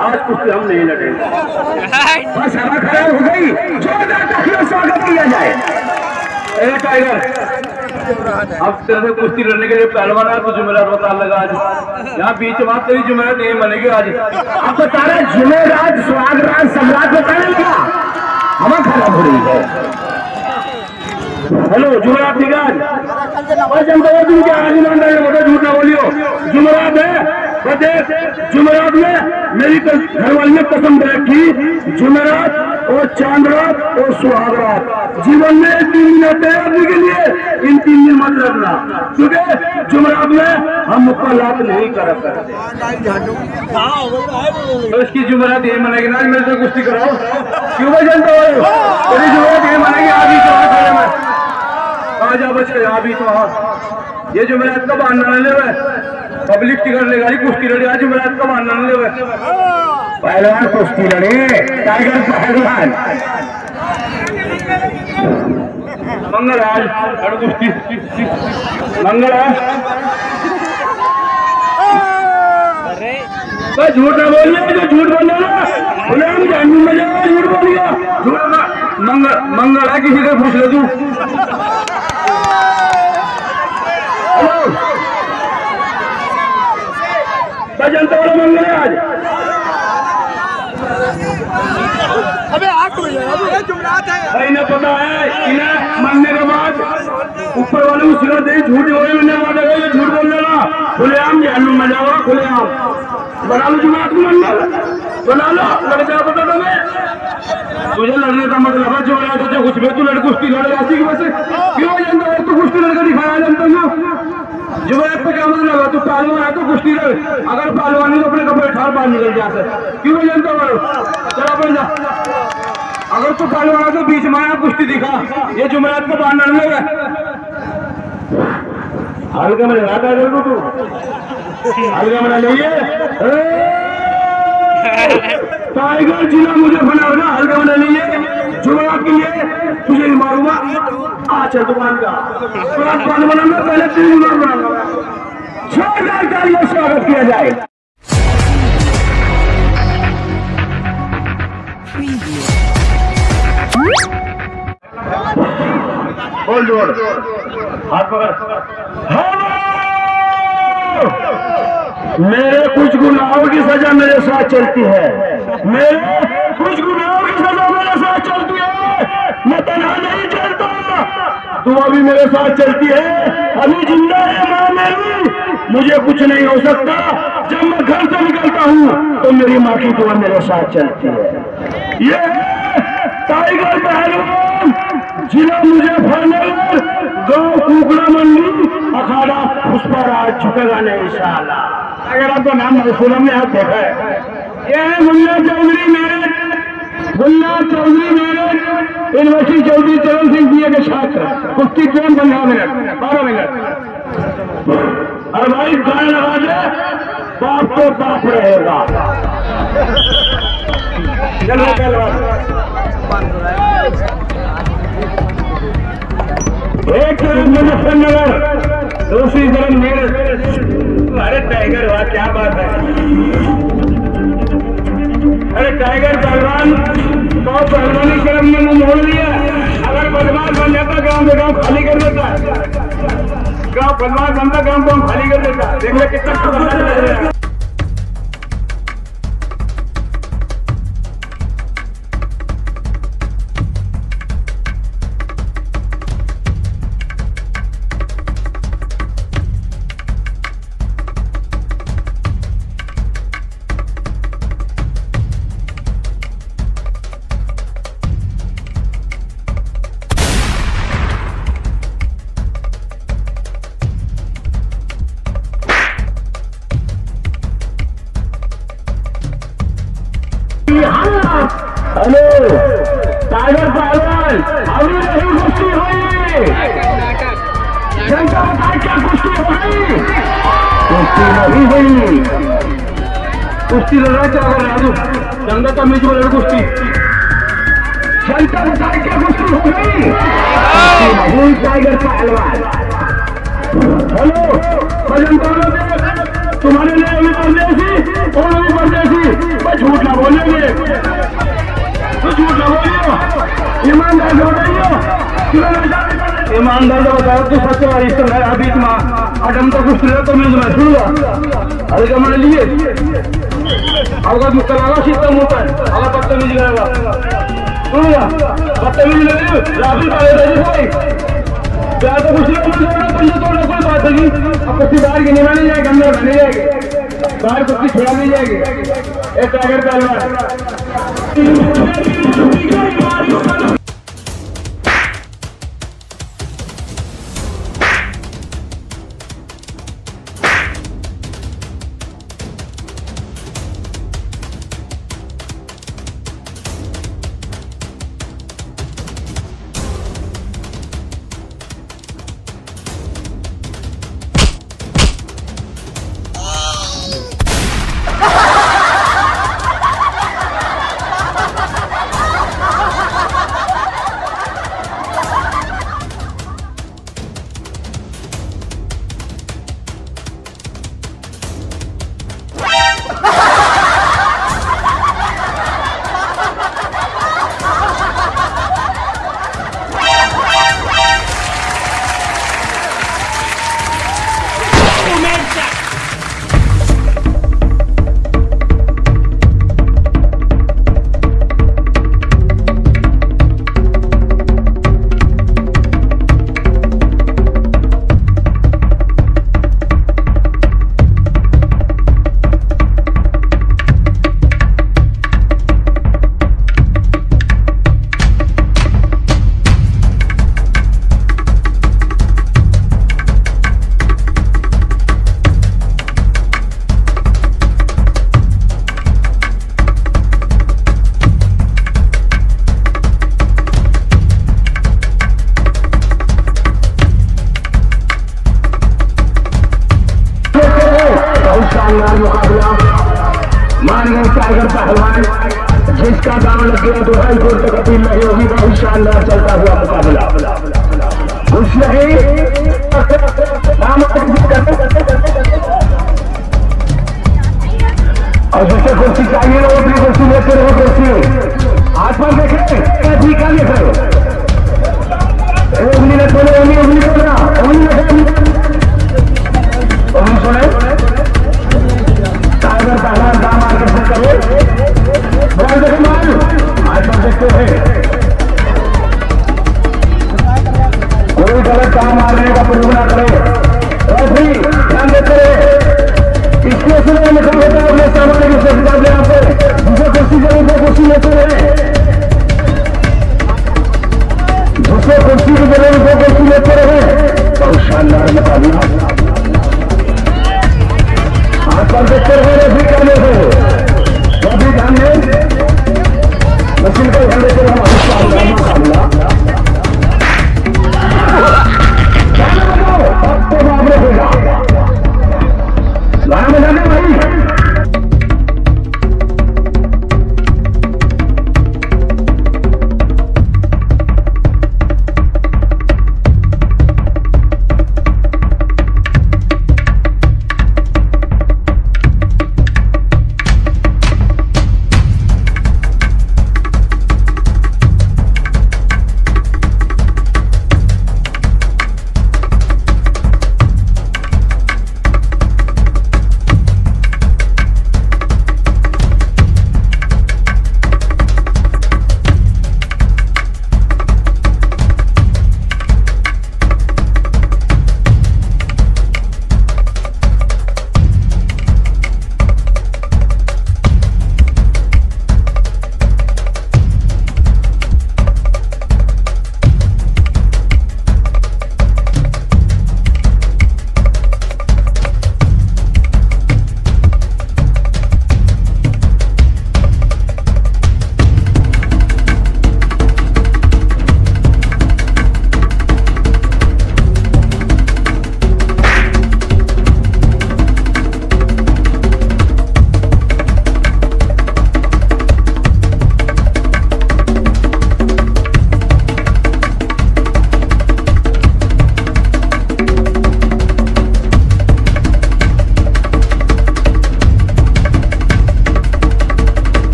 आज कुछ हम नहीं लड़ेंगे खराब हो गई स्वागत किया जाए। अब तेरे से कुश्ती लड़ने के लिए पहलवान है तो जुमेरात बता लगा आज। यहाँ बीच बात तेरी जुमेरात नहीं बनेगी आज। अब बता रहे जुमेरात सुहागरात सम्राट बताने लगा। हवा खराब हो रही है। हेलो जुमेरात निकाल और जनता तुम क्या आज ईमानदारी बोलो झूठ ना बोलियो। जुमेरात है। देख जुमेरात में मेरी घरवाली ने कसम रखी जुमेरात और चाँद रात और सुहाग रात जीवन में तीन दिन आते आदमी के लिए इन तीन दिन मत रखना क्योंकि जुमेरात में हम मुक्कालात नहीं कर सकते। तो इसकी जुमेरात यही मनेगी ना मेरे से कुश्ती कराओ। क्यों भाई जनता तेरी जुमेरात यही मनेगी आज ही तो वहाँ खड़े में। आ जा बच्चे यहाँ भी तो ये जुमेरात का बहाना ले पब्लिक टिकट लेगा कुश्ती लड़ी, आज जुमेरात का बहाना ले पहलवान, कुश्ती लड़े। टाइगर पहलवान। मंगल आज आज झूठ ना बोलिए जो झूठ बोल रहे झूठ बोल गया झूठ मंगल मंगल है किसी से, पूछ ले तू। भजन तो मंगल है। आज भाई ने पता है इन्हें मरने के बाद ऊपर वाले को सिरा दे झूठ बोले मैंने वादा है झूठ बोल देना खुलेआम आम जानू में जाओ खुले आम बना लो जुमात को मंगल। बना लो लड़का पता तुम्हें? तुझे लड़ने का मतलब है जो है तुझे कुछ भी तू लड़ कुश्ती लड़ राशि की वजह क्यों जानता है तू कुश्ती लड़का हूँ जो है पे क्या मतलब है तू पहलवान है तो कुश्ती लड़ अगर पहलवानी तो अपने कपड़े ठार बाहर निकल जाते क्यों जानता हूँ चलो अपन जा। अगर तू पहलवान है तो बीच में आया, कुश्ती दिखा। ये जुमेरात का बाहर नहीं लगा हल्का में लगा था तेरे तू। हल्का में लिए टाइगर जिला मुझे बना ना हल्का बना लिए जुमेरात के लिए तुझे मारूँगा। दुकान का दुकान पहले तीन तालियों से स्वागत किया जाए बोल ज़ोर हाथ पकड़ मेरे कुछ गुनाहों की सजा मेरे साथ चलती है। मेरे कुछ गुनाहों की सजा मेरे साथ चलती है। मैं तनहा तू अभी मेरे साथ चलती है। अभी ज़िंदा है माँ मेरी। मुझे कुछ नहीं हो सकता। जब मैं घर से निकलता हूँ तो मेरी माँ की दुआ मेरे साथ चलती है। ये टाइगर पहलवान। जिला मुजफ्फरनगर गाँव कुकड़ा मंडी। अखाड़ा पुष्पा राज झुकेगा नहीं, इंशाल्लाह। अगर आपका नाम फ़िल्म में आप देखा है। ये मुन्ना चौधरी, मेरे मुन्ना चौधरी मेरे यूनिवर्सिटी चौधरी चरण सिंह जी के छात्र। कुश्ती ट्रेन पंद्रह मिनट बारह मिनट और भाई गाय लगा बाप तो बाप रहेगा। पहलवान। एक तरफ़ मुजफ्फरनगर दूसरी तरफ़ मेरठ। अरे टाइगर हुआ क्या बात है। अरे टाइगर पहलवान तो पहलवानी क्रम में मुँह मोड़ लिया अगर बदमाश बन जाता, गाँव में गाँव खाली कर देता। गाँव बदमाश बनता, गाँव हम खाली कर देता। देख कितना गोष्टी लढायच्या राजू। यंदाचा मी जो लढ गोष्टी जनता सारख्या गोष्टी हो गई? टायगरचा हलवार हेलो भजन तुम्हारे लिए अभी परदेसी, और अभी परदेसी। बस झूठ ना बोलेंगे तो झूठ ना बोलियो ईमानदार से बताइयो ईमानदार से बताओ तो सत्य और इस तरह अभी इतना अडम तक कुछ तो मैं तुम्हें सुनूँगा। हल्का मान लिए अलगा मुक्त आला शिस्त मुतान आला बदतमीजी करायला सुरू या पाले लगे रात्री काळेदाजी होय कुछ मुश्किल कोई जाएगा पंजे तोड़ने कोई बात नहीं अब कुछ बाहर गिने में नहीं जाएगा, अंदर नहीं जाएगा। बाहर कुछ छोड़ा, नहीं जाएगा। एक टाइगर पहलवान। जो कुर्सी के जगह दो कुर्सी लेते रहे और शानदार मुकाबला कल देखते रहे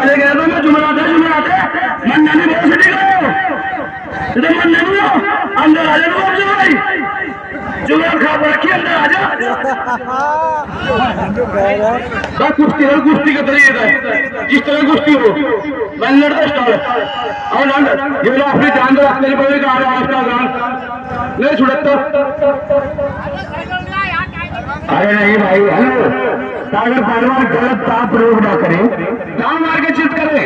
बकवास लगा पहले गया था मैं जुमराते जुमराते मन्ना नहीं बहुत सिटी गए तो मन्ना नहीं हो। अंदर आ जाओ अब जो भाई। जुमरा खा पर रखी, अंदर आ जा। बस कुश्ती है, कुश्ती का तरीका है जिस तरह कुश्ती हो। मैं लड़ता स्टार और लड़। ये लोग अपनी जान दो, अपने बोले आ रहा है आपका जान। नहीं छुड़ता अरे नहीं भाई, हेलो। सागर पहलवान गलत ताप प्रयोग ना करें। दाम मार के चित करें।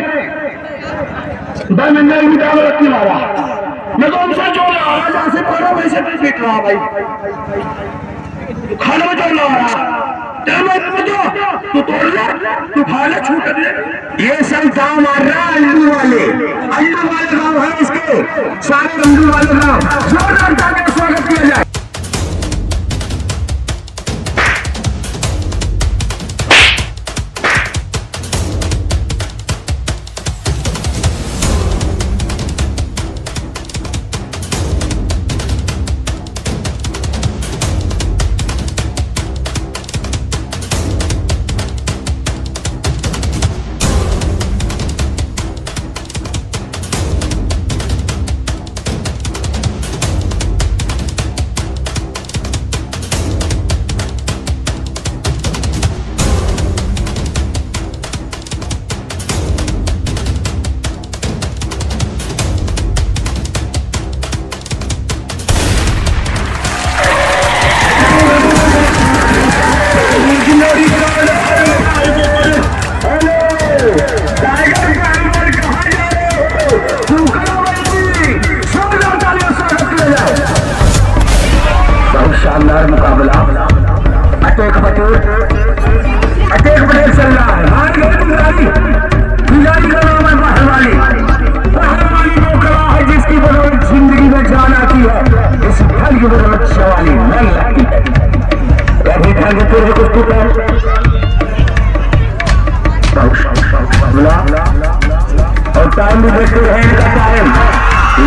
मैंने भी दाम रखने मारा मैं तो हमसे जो रहा जहाँ से पढ़ा वैसे भी पीट रहा भाई। खाना में जो रहा तू तोड़ ले तू खा ले छूट दे। ये सब दाम मार रहा है अल्लू वाले। अल्लू वाले गाँव है इसके। सारे अल्लू वाले गाँव। जोरदार ताकि और टाइम भी देखते रहे इनका टाइम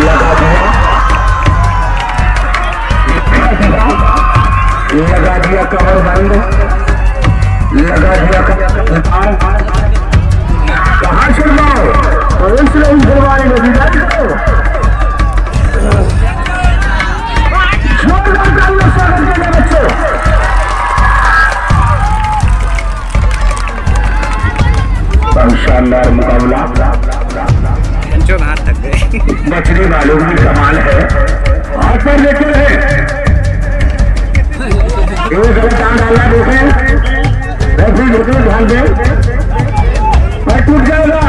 लगा दिया लगा दिया कमर बंद लगा दिया कहाँ छुड़वाओ पुलिस नहीं छुड़वाएँगे शानदार मुकाबला। जो हाथ थक गए। बचने वालों की कमाल है। हाथ पर देखे है। एक डालना देखें। देखें ध्यान दें। टूट जाएगा।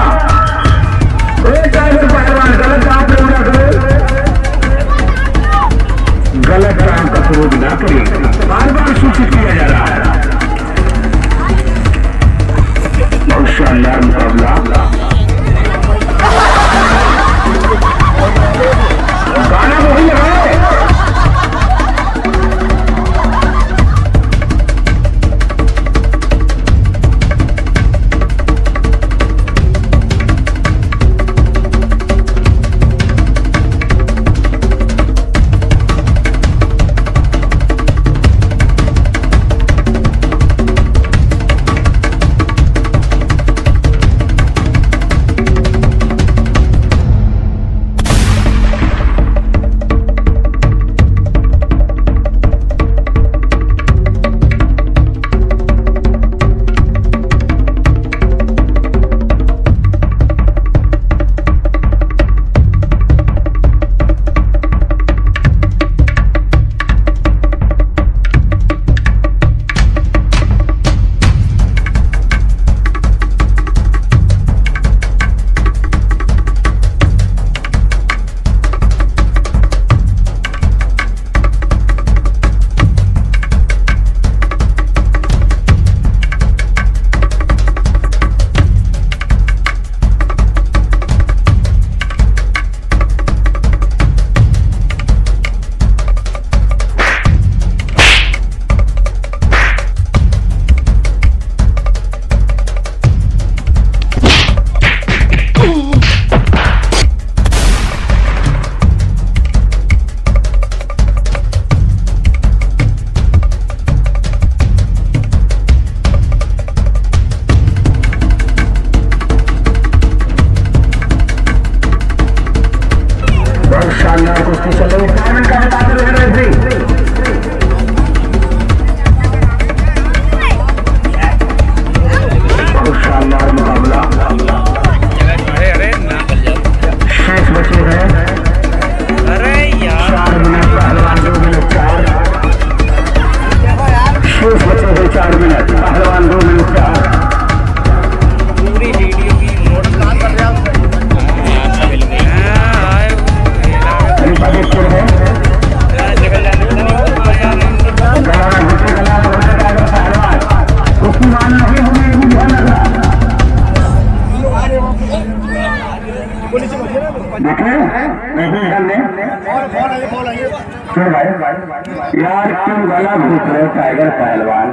यार क्यों गला घोट रहे हो टाइगर पहलवान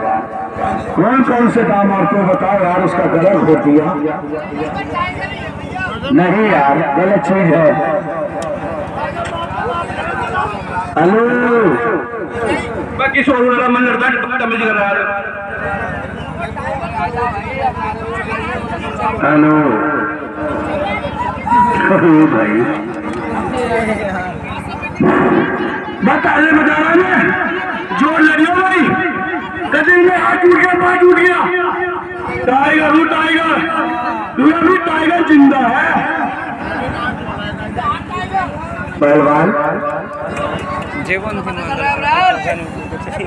कौन कौन से काम आपको बताओ यार, उसका गला घोट दिया। नहीं यार, गलत चीज़ है। हेलो। हेलो। भाई। बता रहे बता रहा मैं ज़ोर लड़ियो भाई कभी में हाथ टूट गया पाँव टूट गया। टाइगर हूँ टाइगर। तू अभी टाइगर ज़िंदा है। पहलवान।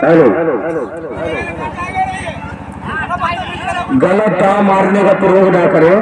हेलो। गलत दाव मारने का प्रयोग ना करें।